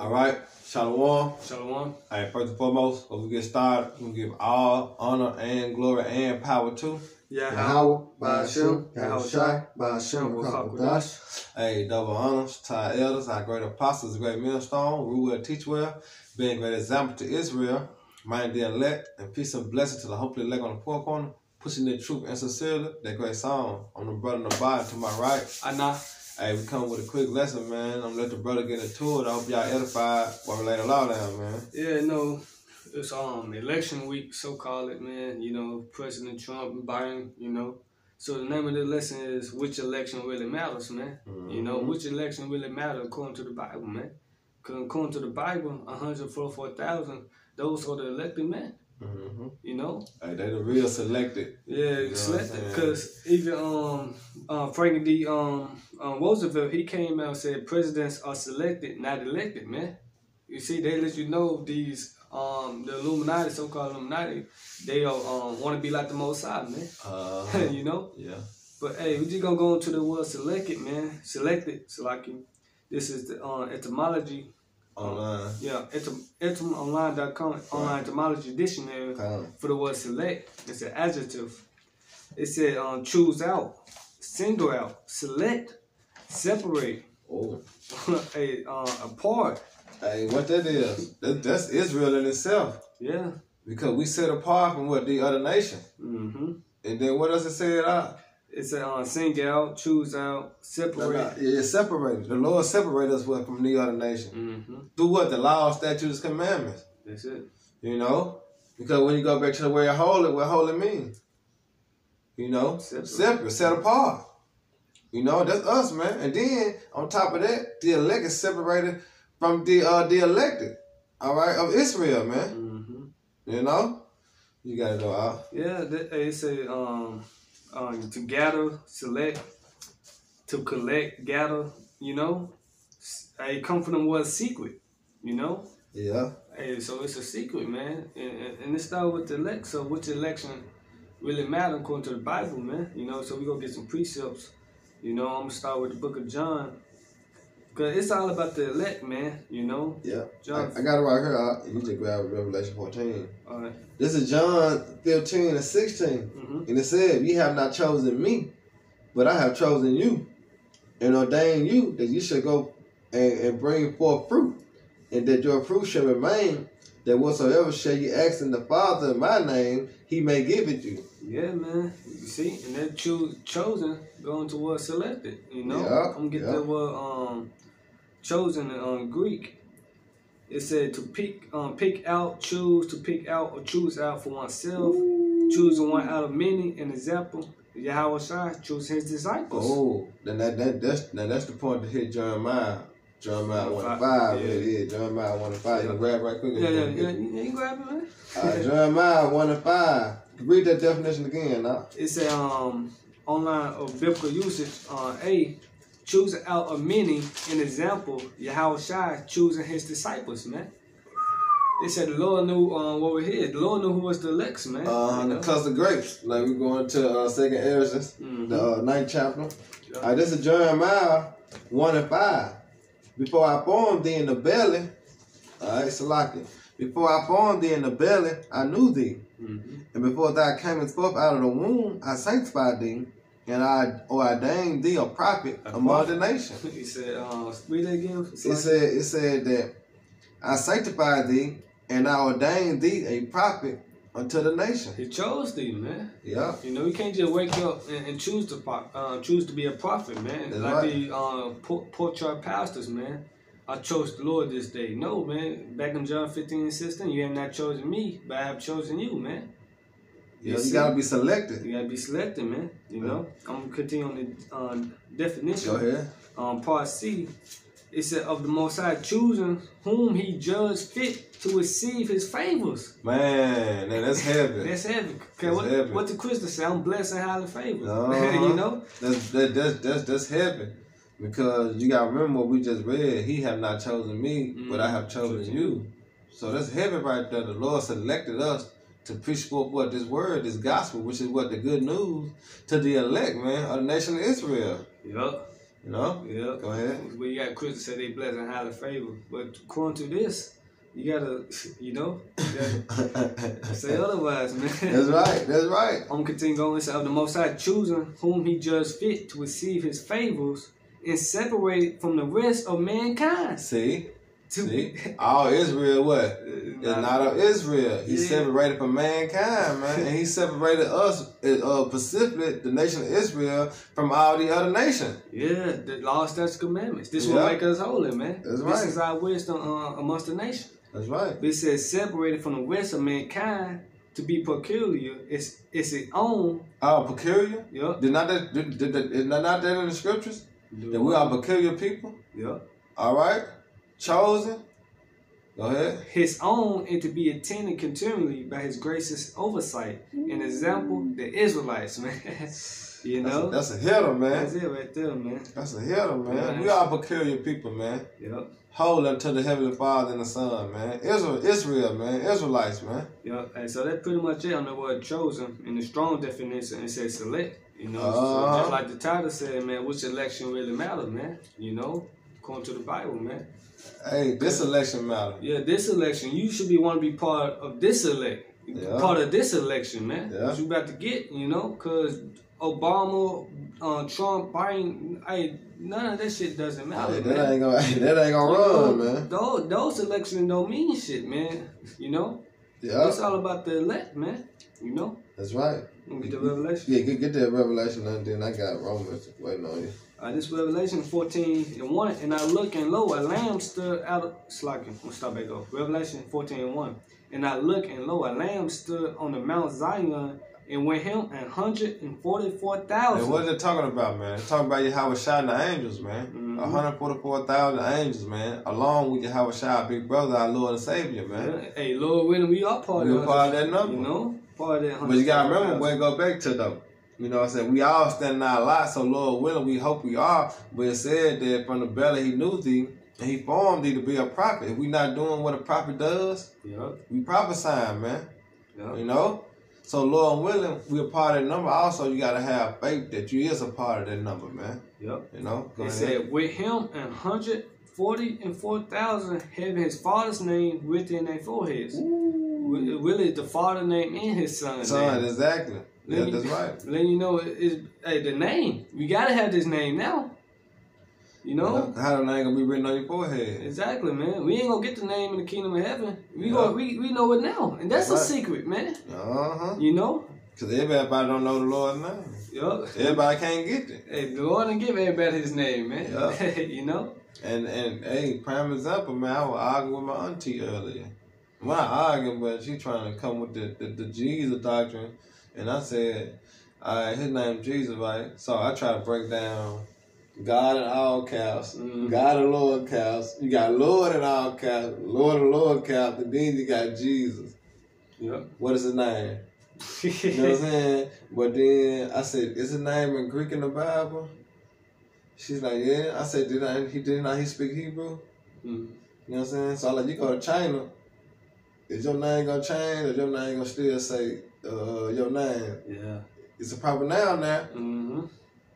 All right, Shalom. Shalom. All right, first and foremost, before we get started, we give all honor and glory and power to. Yeah, Yahweh, Ba'ashem, Yahweh Yahushai, Ba'ashem, Ruach Hey, double honors to our elders, our great apostles, great millstone, rule well, teach well, being a great example to Israel, mind the elect, and peace and blessing to the hopefully elect on the four corner, pushing the truth and sincerely, that great song on the brother in the body to my right. Anna. Hey, we come with a quick lesson, man. I'm gonna let the brother get into it. I hope y'all edified while we lay the law down, man. Yeah, no, it's um election week, so call it, man. You know, President Trump and Biden. You know, so the name of the lesson is which election really matters, man. You know, Mhm. which election really matters according to the Bible, man. Because according to the Bible, 144,000, those are the elected men. Mm-hmm. You know, Hey, they the real selected. Yeah, know selected. Because even um, uh, Franklin D. Um, um, Roosevelt, he came out and said presidents are selected, not elected, man. You see, they let you know these um, the Illuminati, so-called Illuminati, they um, want to be like the Mossad, man. Uh, you know. yeah. But hey, we just gonna go into the word selected, man. Selected, selected. This is the uh, etymology. Online. Yeah, etym- etymonline.com, online etymology dictionary for the word select. It's an adjective. It said um, choose out, single out, select, separate, Oh. a uh, apart. Hey, what that is? That, that's Israel in itself. Yeah. Because we set apart from what the other nation. Mm-hmm. And then what does it say it out? It's a uh, sing out, choose out, separate. no, yeah, it's separated. The Lord separated us what, from the other nation. Mm-hmm. Through what? The law, statutes, commandments. That's it. You know? Because when you go back to the way of holy, what holy means. You know? Separate. Separate, set apart. You know, that's us, man. And then on top of that, the elect is separated from the uh the elected. All right, of Israel, man. Mm-hmm. You know? You gotta go out. Yeah, they say um, um, to gather, select, to collect, gather. You know, it come from the word secret. You know, Yeah. Hey, so it's a secret, man, and, and, and it started with the elect. So which election really matter according to the Bible, man? You know, so we gonna get some precepts. You know, I'm gonna start with the Book of John, cause it's all about the elect, man. You know, Yeah. John. I, I got it right here. You just grab Revelation 14. All right. This is John 15 and 16. Mm-hmm. And it said, Ye have not chosen me, but I have chosen you, and ordained you that you should go and, and bring forth fruit, and that your fruit shall remain, that whatsoever shall you ask in the Father in my name, he may give it you. Yeah, man. You see, and that choose chosen going to towards selected. You know, Yeah, I'm gonna get yeah. that word um chosen in um, Greek. It said to pick um pick out, choose to pick out or choose out for oneself. choosing one out of many. An example, Yahweh Shai chose his disciples. Oh, then that, that that's now that's the point to hit Jeremiah. Jeremiah 1 and 5. Yeah. Yeah, yeah, Jeremiah 1 and 5. You grab right quick. Yeah, yeah, yeah. You, grab it, man. Uh, Jeremiah 1 and 5. Read that definition again now. It's a um online of biblical usage. Uh, a choosing out of many. An example, Yahweh Shai choosing his disciples, man. It said the Lord knew um, what we're here. The Lord knew who was the elects, man. Uh, the cluster grapes. Like we're going to uh, Second Ezra, Mhm. the uh, ninth chapter. Yeah. Uh, this is Jeremiah 1 and 5. Before I formed thee in the belly, alright, Salaki. Before I formed thee in the belly, I knew thee. Mhm. And before thou camest forth out of the womb, I sanctified thee, and I ordained thee a prophet A among prophet. the nations. He said, uh, read that again. It said, it said that I sanctified thee, and I ordained thee a prophet unto the nation. He chose thee, man. Yeah. You know, you can't just wake up and, and choose to uh, choose to be a prophet, man. That's like right. the uh, poor, poor church pastors, man. I chose the Lord this day. No, man. Back in John 15 and 16, you have not chosen me, but I have chosen you, man. Yeah, see? you gotta be selected. You gotta be selected, man. You know. I'm gonna continue on the uh, definition. Go ahead. Um, part C. It said of the Most High choosing whom He judged fit to receive His favors. Man, now that's heaven. That's heaven. Okay, That's what, heavy. what the Christian say? I'm blessed and highly favored. Uh-huh. you know. That's that, that's that's that's heaven. Because you gotta remember what we just read. He have not chosen me, but I mm. have chosen you. So that's heaven right there. The Lord selected us to preach forth what this word, this gospel, which is what the good news to the elect, man, of the nation of Israel. Yup. You know? Yeah. Go ahead. Well, you got Christians say they blessed and highly favored, but according to this, you gotta, you know, you gotta say otherwise, man. That's right. That's right. I'm continue going. So, of the Most High choosing whom He judged fit to receive His favors and separated from the rest of mankind. See? To, See? All Israel what? It's not of Israel. He Yeah. separated from mankind, man. And he separated us, uh, specifically the nation of Israel, from all the other nations. Yeah, the law, statutes, commandments. This Yeah. will make us holy, man. That's this right. is our wisdom uh, amongst the nation. That's right. It says separated from the rest of mankind to be peculiar. It's it's its own. Our peculiar. Yup. Did not that, did, did, did, is not that in the scriptures? That we are peculiar people? Yup. All right? Chosen? Go ahead. His own and to be attended continually by his gracious oversight. An example, the Israelites, man. you know? That's a, that's a hitter, man. That's it right there, man. That's a hitter, man. Yeah. We are peculiar people, man. Yep. Hold unto the Heavenly Father and the Son, man. Israel, Israel, man. Israelites, man. Yep. And so that's pretty much it on the word chosen. In the strong definition, it says select. You know, Uh-huh. just like the title said, man, which election really matters, man. You know, according to the Bible, man. Hey, this election matter. Yeah, this election, you should be want to be part of this elect, Yeah. part of this election, man. Yeah. What you about to get, you know, because Obama, uh, Trump, Biden, hey, none of that shit doesn't matter, Hey, man. that ain't gonna that ain't gonna run, man. Those, those elections don't mean shit, man. You know, Yeah, it's all about the elect, man. You know, that's right. Let me get the revelation. Yeah, get, get that revelation and then I got Romans waiting on you. Uh, this Revelation 14 and 1. And I look and lo, a lamb stood out of slacking. We'll stop back up. Revelation 14 and 1. And I look and lo, a lamb stood on the Mount Zion, and with him an hundred and forty four And thousand. what they talking about, man? They're talking about Yahweh Shai and the angels, man. Mhm. 144,000 angels, man. Along with Yahweh Shai, big brother, our Lord and Savior, man. Hey, Lord willing, we are part We of part of that number. You know, part of that. But you gotta remember 144,000. where go back to though. You know what I'm saying? We all standing out a lot, so Lord willing, we hope we are. But it said that from the belly he knew thee, and he formed thee to be a prophet. If we not doing what a prophet does, Yup, we prophesying, man. yup. You know? So Lord willing, we're part of that number. Also, you gotta have faith that you is a part of that number, man. Yup. You know? It ahead. said, with him and hundred forty and four thousand having his father's name written in their foreheads. Re- Really, the father name and his son. Son, name. exactly. Yeah, me- that's right. Letting you know, it- it's hey, the name. We gotta have this name now. You know. How the name gonna be written on your forehead? Exactly, man. We ain't gonna get the name in the kingdom of heaven. We Yeah. go, we, we know it now, and that's a secret, man. Uh huh. You know. Cause everybody don't know the Lord's name. Yup. Everybody can't get it. Hey, the Lord didn't give everybody his name, man. Yeah. you know. And and hey, prime example, man. I was arguing with my auntie earlier. Not arguing, but she trying to come with the, the, the Jesus doctrine, and I said, "All right, his name Jesus, right?" So I try to break down God in all caps, Mhm. God and Lord caps. You got Lord in all caps, Lord and Lord caps, and then you got Jesus. Yep. What is his name? You know what I'm saying? But then I said, "Is his name in Greek in the Bible?" She's like, "Yeah." I said, "Did I, he did not he speak Hebrew?" Mm. You know what I'm saying? So I like you go to China, is your name gonna change or your name gonna still say uh, your name? Yeah. It's a proper noun now. Mm-hmm.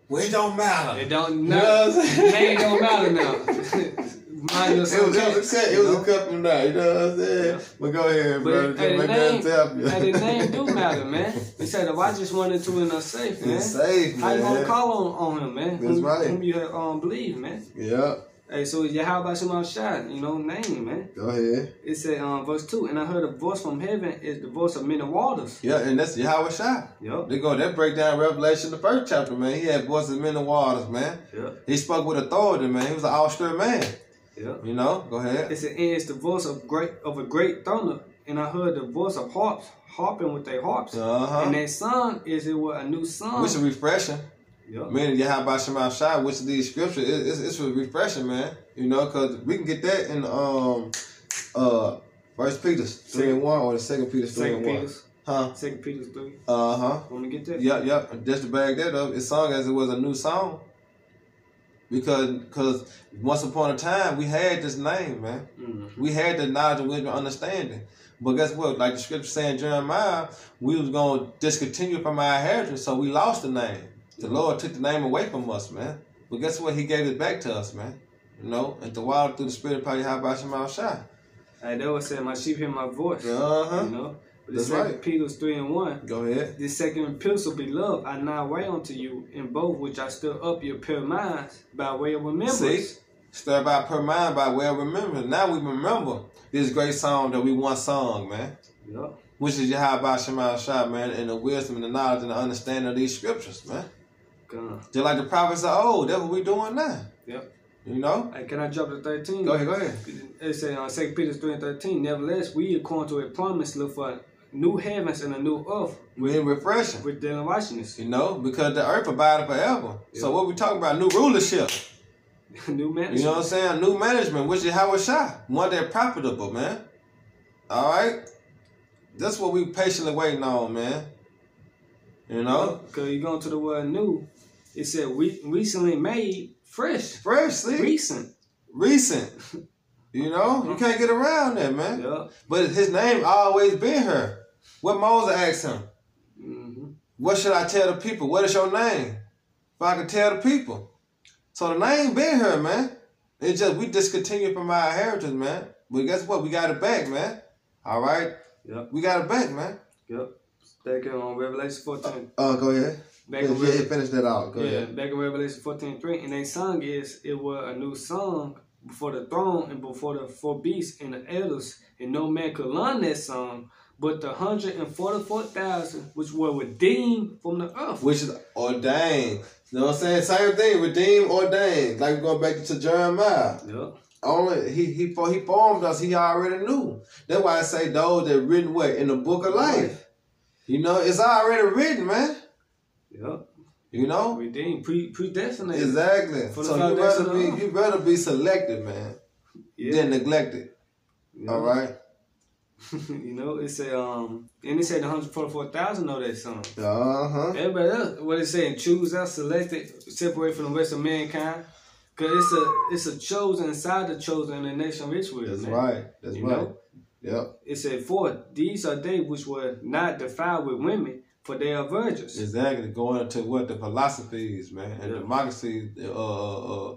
Well, it don't matter. It don't. You know what I'm saying? name don't matter now. Mind It yourself. was, it was a cut. It was a cut from that. You know what I'm saying? Yeah. But go ahead, But brother. Just make name, that you. hey, the name do matter, man. He said, if I just wanted to it, I'm safe, man. It's safe, How you gonna call on, on him, man? That's whom, right. Whom you um, believe, man. Yeah. Hey, so yeah, how about Shema Shai, you know, name, man. Go ahead. It said, um, verse 2, and I heard a voice from heaven is the voice of many waters. Yeah, and that's Yahweh Shai. Yup, They go that break down Revelation the first chapter, man. He had voices in the waters, man. yup, He spoke with authority, man. He was an austere man. Yup. You know? Go ahead. It said, and it's the voice of great of a great thunder, and I heard the voice of harps harping with their harps. Uh-huh. And that song is it was a new song. Which is refreshing. Yup. Meaning Yahweh Shema Shai, which of these scriptures, it, it's, it's refreshing, man. You know, because we can get that in um uh First Peter 3 and 1 or the Second Peter 3 Second and 1. Peter's, Huh? Second Peter's 3. Uh-huh. Want to get that? Yep, yep. Just to bag that up, it sung as it was a new song. Because cause once upon a time we had this name, man. Mm. We had the knowledge and wisdom and understanding. But guess what? Like the scripture saying Jeremiah, we was gonna discontinue from our heritage, so we lost the name. The Lord took the name away from us, man. But guess what? He gave it back to us, man. You know, and the wild through the spirit of probably how about Shemal Shai. Like they was said my sheep hear my voice. Uh huh. You know? But That's the second right. Peter 3 and 1. Go ahead. This second epistle, beloved, I now write unto you, in both which I stir up your pure minds by way of remembrance. See? Stir by per mind by way of remembrance. Now we remember this great song that we once sung, man. Yup. Which is Yahweh Shemal Shai, man, and the wisdom and the knowledge and the understanding of these scriptures, man. Gone. Just like the prophets of old, that's what we doing now. Yep. You know? Hey, can I jump to 13? Go ahead, go ahead. It says uh, 2 Peter 3 and 13, Nevertheless, we, according to a promise, look for new heavens and a new earth We in refreshing. with their righteousness. You know, because the earth abided forever. So what we talking about? New rulership. new management. You know what I'm saying? New management, which is how it's shot. One that profitable, man. All right? That's what we patiently waiting on, man. You know? Because you going to the word new, it said we recently made fresh. Fresh, see? Recent. Recent. You know? You can't get around that, man. But his name always been here. What Moses asked him, hmm what should I tell the people? What is your name? If I could tell the people. So the name been here, man. It's just we discontinued from our heritage, man. But guess what? We got it back, man. All right? Yep. We got it back, man. Yep. Back in um, Revelation 14. Oh, go ahead. Back in Revelation finish that out. Go Yeah, back in Revelation 14 3. And they sung is, it was a new song before the throne and before the four beasts and the elders. And no man could learn that song but the 144,000 which were redeemed from the earth. Which is ordained. You know what I'm saying? Same thing. Redeemed, ordained. Like going back to Jeremiah. Yep. Only he he for- he formed us. He already knew. That's why I say those that written what in the book of life. You know, it's already written, man. Yep. You know Redeemed. Pre- predestinated. exactly. For the So you foundation rather of the be you better be selected, man, Yeah. than neglected. Yeah. All right. you know, it said, um, and it said 144,000 know that song. Uh huh. Everybody else, what it saying, choose us, selected, separate from the rest of mankind. Cause it's a it's a chosen inside the chosen in the nation of Israel. That's man. right. That's You right. know? Yep. It said, For these are they which were not defiled with women, for they are virgins. Exactly. Going into what the philosophies, man, and Yeah. democracy uh, uh, uh,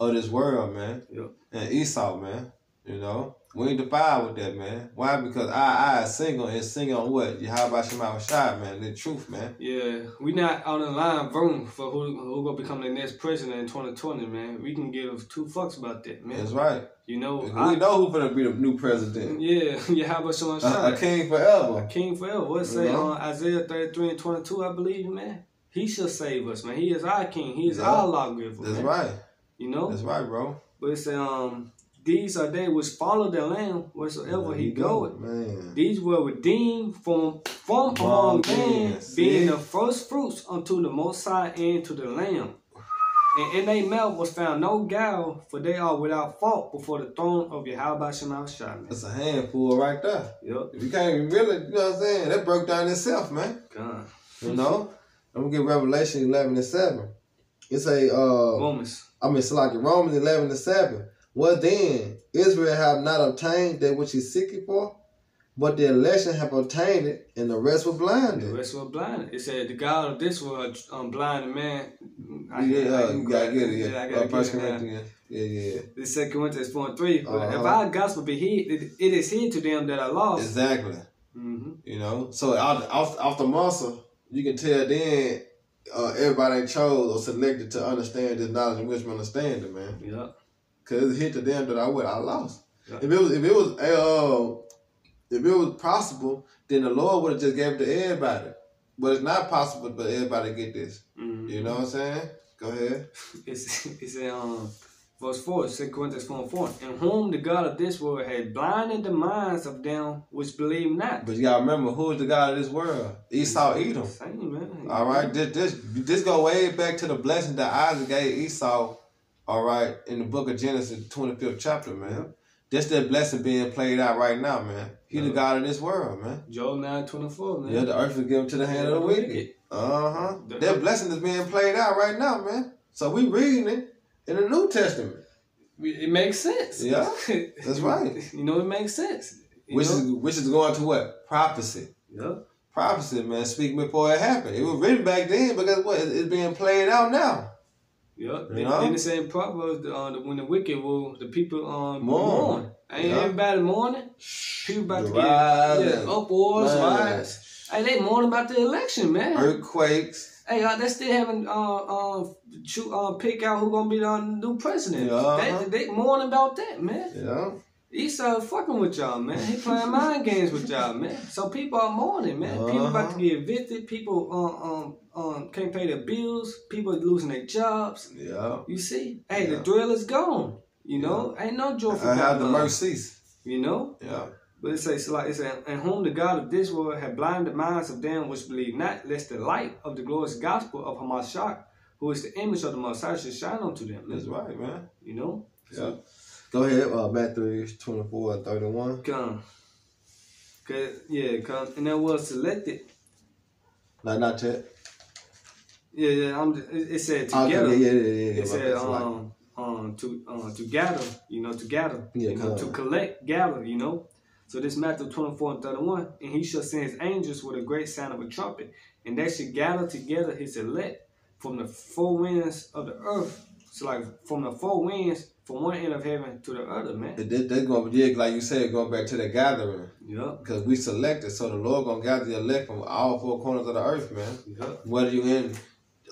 of this world, man. Yep. And Esau, man. You know, we ain't defiled with that, man. Why? Because I, I is single and sing on what? How Yahweh Shema Shai, man. The truth, man. Yeah, we not on the line voting for who who gonna become the next president in 2020, man. We can give two fucks about that, man. That's right. You know, we I, know who's gonna be the new president. yeah. How about someone A, a king forever. King forever. What say You know? on Isaiah 33 and 22, I believe, man? He shall save us, man. He is our king. He is Yeah. our lawgiver. That's man. right. You know? That's right, bro. But it say, um, these are they which follow the Lamb wheresoever he goeth. man. These were redeemed from from Among men, being the first fruits unto the Most High and to the Lamb. And in their mouth was found no guile, for they are without fault before the throne of Yahweh Shema Shai. man. That's a handful right there. Yep. If you can't even really, you know what I'm saying? That broke down itself, man. God. You know? I'm gonna get Revelation 11 and 7. It's a, uh, Romans. I mean, it's like Romans 11 and 7. What then? Israel have not obtained that which he's seeking for, but the election have obtained it, and the rest were blinded. The rest were blinded. It said the God of this world um, blinded man. I- yeah, I- uh, you gotta get it. Yeah, I uh, gotta First get it. now. Yeah, yeah. The second Corinthians four and three. But Uh-huh. if our gospel be hid, it, it is hid to them that are lost. Exactly. hmm You know, so off, off, off the muscle, you can tell then uh, everybody chose or selected to understand this knowledge and wisdom understanding, man. Yeah. Cause it's hit to them that I would I lost. Yeah. If it was if it was uh, if it was possible, then the Lord would have just gave it to everybody. But it's not possible for everybody to get this. hmm You know what I'm saying? Go ahead. It's it's in um verse four, Second Corinthians four and four. In whom the God of this world had blinded the minds of them which believe not. But you gotta remember who is the God of this world? Esau Edom. Same man. All right, this this this go way back to the blessing that Isaac gave Esau. All right, in the book of Genesis, twenty fifth chapter, man. This that blessing being played out right now, man. He the God of this world, man. Job nine twenty four, man. Yeah, the earth is given to the hand of the wicked. Uh huh. That blessing is being played out right now, man. So we reading it in the New Testament, It makes sense. Yeah, that's right. You know, it makes sense. You which know? is which is going to what prophecy. yeah. Prophecy, man. Speaking before it happened. It was written back then, but guess what? It's being played out now. Yep. Then, know? then the same Proverbs, the, uh, the, when the wicked rule, the people um, Mourn. mourn. Ain't Yeah. everybody mourning? People about to The get rise yeah, uproars, riots. Hey, they mourning about the election, man. Earthquakes. Hey, uh, they still haven't uh, uh, choo- uh, pick out who gonna be the new president. Yeah. They, they mourning about that, man. Yeah. Esau fucking with y'all, man. He playing mind games with y'all, man. So people are mourning, man. People about to get evicted. People um, um, um, can't pay their bills. People losing their jobs. Yeah. You see? Hey, the Yeah. thrill is gone. You know? Ain't no joy for I have the mercies. You know? Yeah. But it says like it says, and whom the God of this world had blinded the minds of them which believe not, lest the light of the glorious gospel of Hamashiach, who is the image of the Messiah, should shine unto them. That's right, man. You know? Yeah. Go ahead, uh, Matthew 24 and 31. Come. Cause, yeah, come. and that was selected. Not, not yet. Yeah, yeah. I'm. Just, it, it said Okay, together. yeah, yeah, yeah, yeah. It said like- um, um, to uh, to gather. You know, to gather. Yeah, you know, to collect, gather. You know. So this Matthew 24 and 31, and he shall send his angels with a great sound of a trumpet, and they should gather together his elect from the four winds of the earth. So like from the four winds from one end of heaven to the other, man. They, they're going, yeah, like you said, going back to the gathering. Yup, Because we selected, so the Lord going to gather the elect from all four corners of the earth, man. yup, Whether you in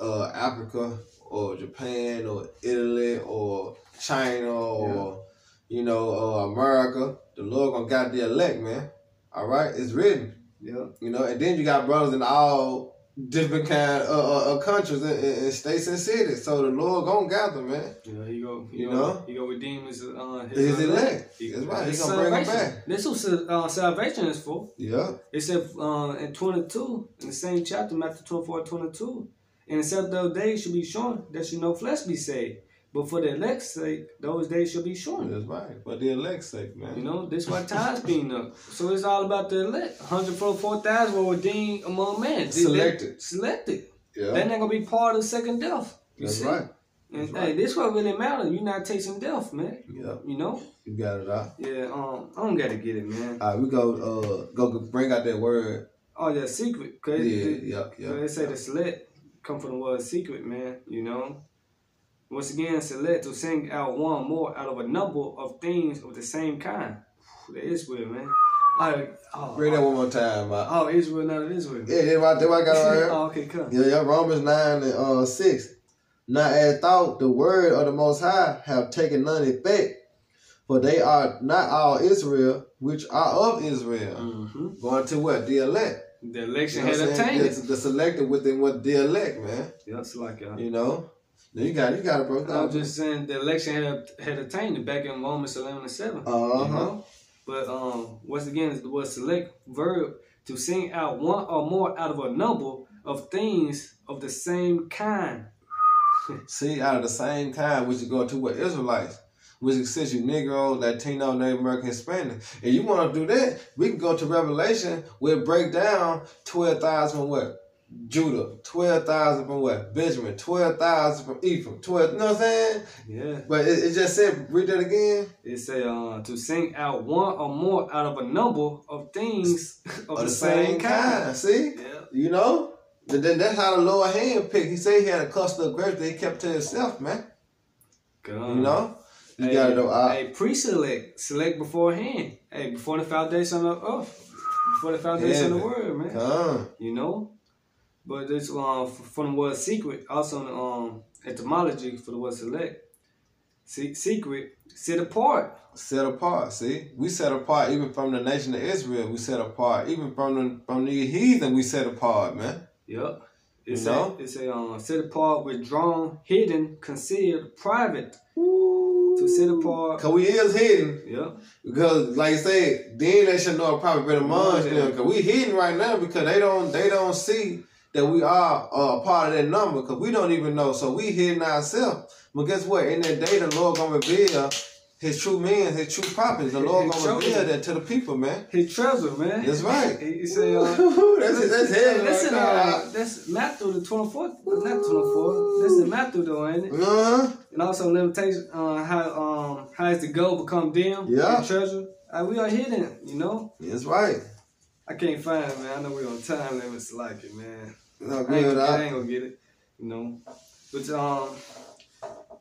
uh, Africa or Japan or Italy or China or, you know, uh, America, the Lord to gather the elect, man. All right? It's written. yup. You know, and then you got brothers in all different kind of uh, uh, countries and, and, states and cities. So the Lord gonna gather, man. Yeah, he go, he You know? he go redeem his, uh, His elect. He- That's right. He gonna bring 'em salvation. back. That's what uh, salvation is for. Yeah. It said uh, in 22, in the same chapter, Matthew 24, 22, and except those days should be shorn, that should no flesh be saved. But for the elect's sake, those days should be shorn. That's right. For the elect's sake, man. You know, this why time's being up. So it's all about the elect. 144,000 were redeemed among men. Selected. Selected. They're Yeah. not going to be part of the second death. You That's see? right. And That's hey, this what really matters. You're not tasting death, man. Yeah. You know? You got it out. Yeah, um, I don't gotta get it, man. All right, we go uh go bring out that word. Oh, yeah, secret. Cause Yeah, it, yeah, yeah. They say the select come from the word secret, man. You know. Once again, select to sing out one more out of a number of things of the same kind. That is weird, man. Oh, oh, Bring that one more time, man. oh, Israel, not Israel. Yeah, that's what, that's what I got right here. oh, okay, come. Yeah, yeah, Romans 9 and uh, 6. Now as thought the word of the Most High have taken none effect, for they are not all Israel, which are of Israel. hmm Going to what? The elect. The You election know had obtained The, it. the selected within what they elect, man. It's like uh, You know? You got it, you got it, bro. I'm just saying the election had had attained it back in Romans 11 and 7. Uh You huh. know? But um, once again, it's the word select verb to sing out one or more out of a number of things of the same kind. See, out of the same kind, which is going to what Israelites, which consists you Negro, Latino, Native American, Hispanic. If you want to do that, we can go to Revelation. We'll break down twelve thousand from what Judah, twelve thousand from what Benjamin, twelve thousand from Ephraim, twelve. You know what I'm saying? Yeah. But it, it just said, read that again. It say uh, to sing out one or more out of a number of things of, Of the same kind. See, Yeah. you know. Then then that's how the Lord hand picked. He said he had a cluster of grapes that he kept to himself, man. God. You know. You Hey, gotta though. I, hey, pre-select, select beforehand. Hey, before the foundation of earth, before the foundation of the world, man. You know, but this um from the word secret, also in the um etymology for the word select. Se- secret, set apart. set apart. See, we set apart even from the nation of Israel. We set apart even from the from the heathen. We set apart, man. Yep. It's You know? a it's a um set apart, withdrawn, hidden, concealed, private. To set apart. Cause we is hidden. Yeah. Because like I said, then they should know a prophet been among Yeah. them. Cause we hidden right now because they don't they don't see that we are uh, a part of that number. Cause we don't even know. So we hidden ourselves. But guess what? In that day, the Lord gonna reveal His true men, His true prophets. The Lord His gonna reveal that to the people, man. His treasure, man. That's right. He, he say, uh, that's that's heavy. Listen, right uh, that's Matthew the twenty fourth, not twenty fourth. This is Matthew though, ain't it? Uh-huh. And also limitation on how um how is the gold become dim? Yeah. Treasure. Uh, we are hidden, you know. That's right. I can't find it, man. I know we're on time limits like it, man. No I ain't, good. I I, ain't gonna get it, you know. But um,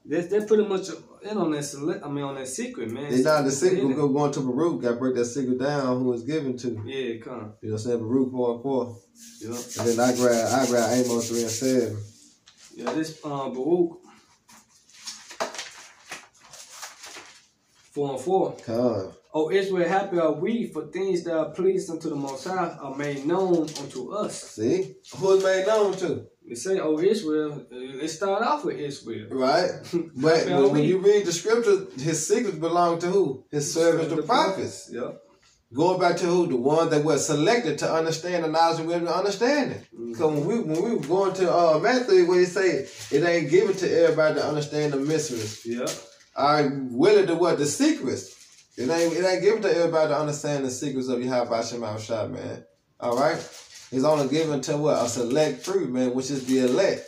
They're, they're pretty much in on that. I mean, on that secret, man. They not the secret. Go going to Baruch. Got to break that secret down. Who was given to. Yeah, come. You know what I'm saying? Baruch four and four. Yeah, And then I grab I grab Amos three and seven. yeah. This uh, Baruch four and four. Come. Oh, Israel, happy are we for things that are pleased unto the Most High are made known unto us. See? Who is made known to? They say, oh, Israel, uh, it start off with Israel. Right? But when, when you read the scripture, his secrets belong to who? His servants, the prophets. Yeah. Going back to who? The ones that were selected to understand the knowledge and wisdom and understanding. Mm-hmm. Because when we when we were going to uh Matthew where he say it ain't given to everybody to understand the mysteries. Yeah. I willing to what? The secrets. It ain't it ain't given to everybody to understand the secrets of Yahweh Shema Shah, man. Alright? It's only given to what? A select fruit, man, which is the elect.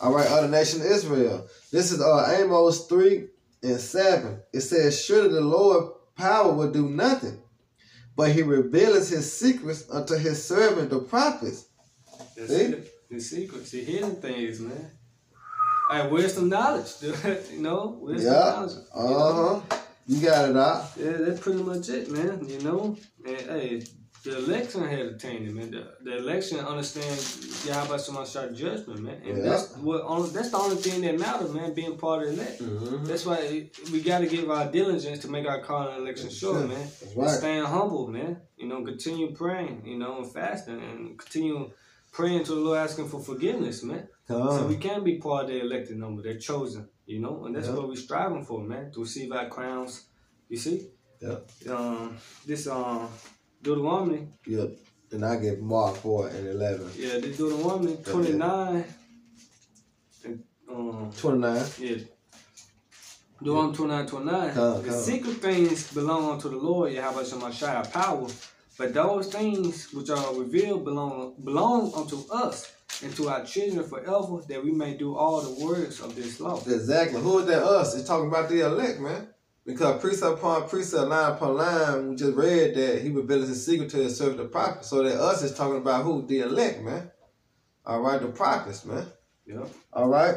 Alright, other nation Israel. This is uh Amos 3 and 7. It says, Surely the Lord power will do nothing, but he reveals his secrets unto his servant the prophets. That's See? The secrets, the hidden things, man. Hey, wisdom knowledge, dude. you know, wisdom Yeah. knowledge. you know? Uh-huh. You got it out. Yeah, that's pretty much it, man. You know, and hey, the election had attained it, man. The, the election understands Yahweh Shemashah shot judgment, man. And Yeah. that's what only, that's the only thing that matters, man. Being part of the elect. Mm-hmm. That's why we got to give our diligence to make our call and election sure, man. That's And right. staying humble, man. You know, continue praying, you know, and fasting, and continue praying to the Lord, asking for forgiveness, man. So we can be part of the elected number. They're chosen, you know, and that's Yeah. what we're striving for, man, to receive our crowns. You see? Yeah. Um, this um, Deuteronomy, Yep. And I get Mark 4 and 11. yeah, this Deuteronomy Yeah. 29, and um, 29. yeah. Deuteronomy 29, 29. Come, the come. secret things belong unto the Lord, Yahweh Shemashah, power. But those things which are revealed belong belong unto us and to our children forever, that we may do all the words of this law. Exactly. Who is that us? It's talking about the elect, man. Because precept upon precept, line upon line, we just read that he reveals his secret to his servant the prophet. So that us is talking about who? The elect, man. All right, the prophets, man. Yep. All right.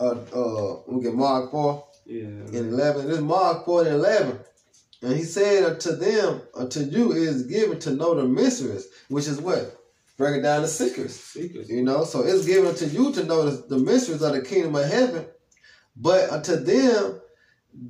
Uh, uh, we get Mark 4 Yeah. and 11. This is Mark 4 and 11. And he said unto them, unto you is given to know the mysteries, which is what? Breaking down the secrets. Secrets. You know, so it's given unto you to know the, the mysteries of the kingdom of heaven. But unto them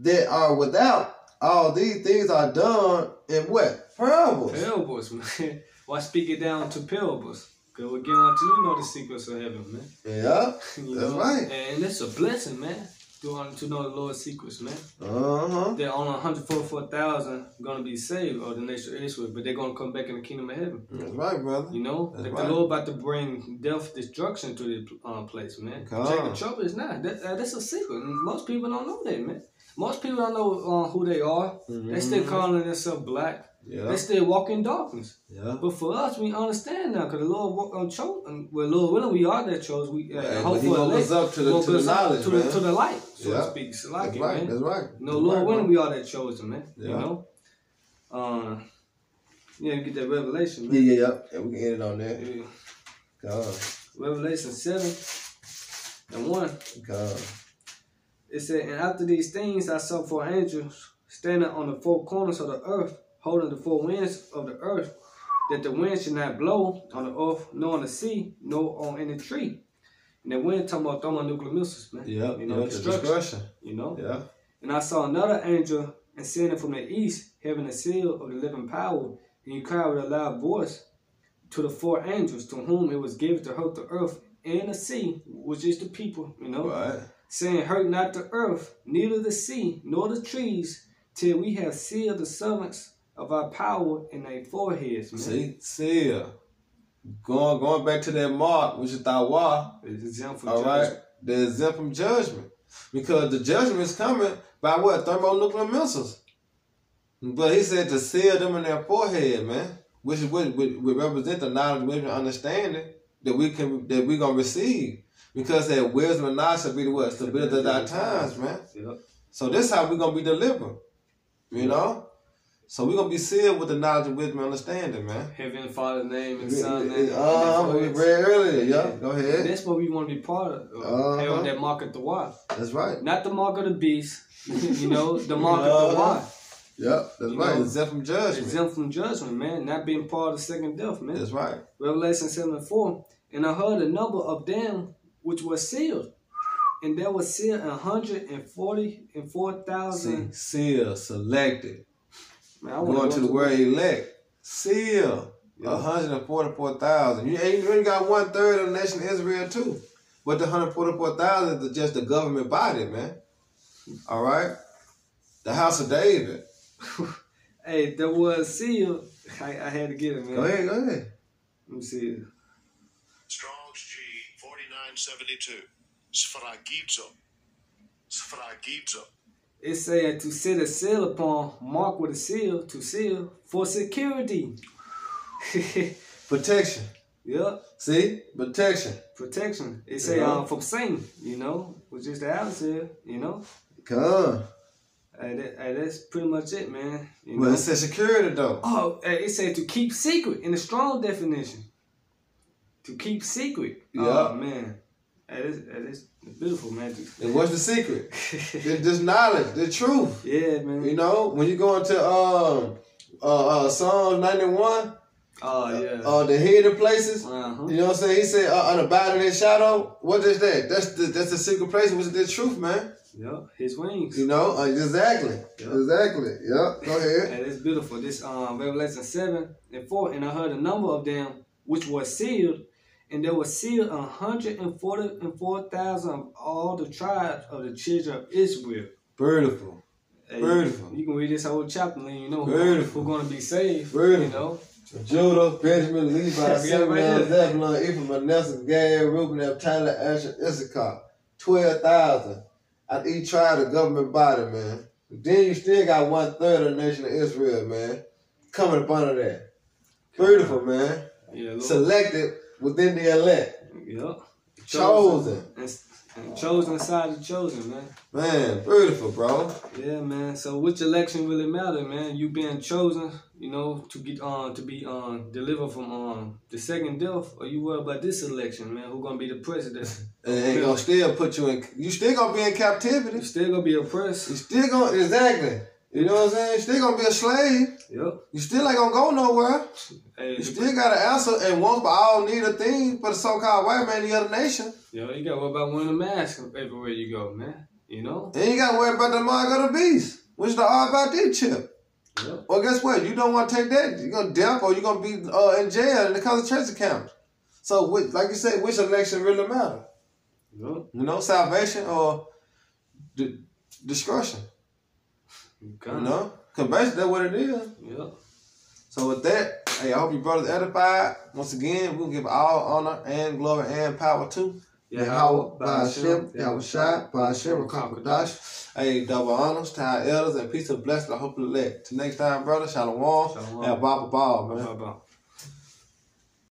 that are without, all these things are done in what? Parables. Parables, man. Why speak it down to parables? Because we're getting unto you know the secrets of heaven, man. Yeah. You That's know? right. And it's a blessing, man. To, to know the Lord's secrets, man. Uh-huh. They're only 144,000 going to be saved, or the nation of Israel, but they're going to come back in the kingdom of heaven. That's right, brother. You know, That's like right. the Lord about to bring death, destruction to this uh, place, man. Come Jacob trouble is not. That, uh, that's a secret. Most people don't know that, man. Most people don't know uh, who they are. They still calling themselves black. Yeah. They still walk in darkness. Yeah. But for us, we understand now, because the Lord walk on chose. Well, Lord willing, we are that chose. We uh, Right, hope for us up to the- woke to the knowledge, to the, to the light, so Yeah. to speak. So like That's it, right. man. That's right. No, That's Lord right, willing, we are that chosen, man. You Yeah. know. Uh, yeah, get that revelation, Yeah, man. yeah, yeah. yeah. We can end it on that. Yeah. God. Revelation seven and one. God. It said, And after these things I saw four angels standing on the four corners of the earth, holding the four winds of the earth, that the wind should not blow on the earth, nor on the sea, nor on any tree. And the wind talking about thermonuclear missiles, man. Yeah. You know, yeah, destruction. destruction. You know? Yeah. And I saw another angel ascending from the east, having a seal of the living power, and he cried with a loud voice to the four angels, to whom it was given to hurt the earth and the sea, which is the people, you know Right. Saying, Hurt not the earth, neither the sea, nor the trees, till we have sealed the summits of our power in their foreheads, man. See, seal. Going going back to that mark, which is Tawa, It's exempt from all right, they're exempt from judgment. Because the judgment is coming by what? Thermonuclear missiles. But he said to seal them in their forehead, man. Which would, would, would represent the knowledge, wisdom, and understanding that we can that we gonna receive. Because that wisdom and knowledge shall be the what? Stability of our times, man. Yep. So this how we're gonna be delivered. You know? So we're gonna be sealed with the knowledge of wisdom and understanding, man. Heaven, Father's name, and Son name. Uh, we read earlier, yeah. Go ahead. That's what we want to be part of. Uh-huh. That mark of the Y. That's right. Not the mark of the beast. you know, the mark of the Y. Yep, that's You right. know, Exempt from judgment. Exempt from judgment, man. Not being part of the second death, man. That's right. Revelation 7 and 4. And I heard a number of them which was sealed. And there was sealed a hundred and forty and four See, thousand. seal, selected. Man, I wanna Going to the word elect. Seal. Yeah. 144,000. You ain't you ain't got one third of the nation of Israel too. But the 144,000 is just the government body, man. All right? The house of David. Hey, there was sealed. I, I had to get it, man. Go ahead, go ahead. Let me see. Strong's G 4972. Sphragizo. Sphragizo. It said to set a seal upon, mark with a seal, to seal, for security. Protection. yep, See? Protection. protection. It say Yeah. um, from Satan, you know, which is the adversary, you know. Come on. Hey, that, hey, that's pretty much it, man. You But know? it says security though. Oh, hey, it said to keep secret in the strong definition. To keep secret. Yeah. Oh, man. That is, that is beautiful, man. And what's the secret? This knowledge, the truth. yeah, man. You know, when you go into um uh, uh Psalms 91, Oh, yeah. uh the hidden places, uh-huh. you know what I'm saying? He said uh, on abiding in shadow. What is that? That's the that's the secret place, which is the truth, man. Yep, his wings. You know, uh, exactly. Yeah. Exactly. Yep. Go ahead. and it's beautiful. This um Revelation seven and four, and I heard a number of them which were sealed, and there will sealed a hundred and forty and four thousand of all the tribes of the children of Israel. Beautiful. Hey, Beautiful. You can read this whole chapter, and you know Beautiful. who gonna be saved. Beautiful. You know. Judah, Benjamin, Levi, Simeon. Zebulun, Ephraim, Manasseh, Gad, Reuben, Naphtali, Asher, Issachar. 12,000 out each tribe, the government body, man. Then you still got one third of the nation of Israel, man, coming up under that. Beautiful, man. Yeah. Selected within the elect. Yep. Chosen. And, and chosen side of chosen, man. Man, beautiful, bro. Yeah, man. So which election really matter, man? You being chosen, you know, to get on to be um delivered from um the second death, or you worry about this election, man? Who gonna be the president? And ain't gonna still put you in, you still gonna be in You captivity. still gonna be oppressed. You still gonna, exactly. You know what I'm saying? Still gonna be a slave. Yep. You still ain't gonna go nowhere. Hey, You still gotta answer and once for all need a thing for the so-called white man in the other nation. yo, you gotta worry about wearing a mask everywhere you go, man. You know. And you gotta worry about the mark of the beast, which is the R about this chip. Yep. Well, guess what? You don't want to take that. You're gonna death or you're gonna be uh, in jail in the concentration camp. So, which, like you said, which election really matter? Yep. You know, salvation or de- destruction. Okay. You know, because basically that's what it is. Yep. So with that, hey, I hope you brothers edified. Once again, we'll give all honor and glory and power to Yahweh, Ba'ashem, Yahweh Shai, Ba'ashem, Rakakadash. Hey, double honors to our elders and peace of blessing. I hope you elect. Till next time, brother. Shalom. Shalom. And Baba Ball, man.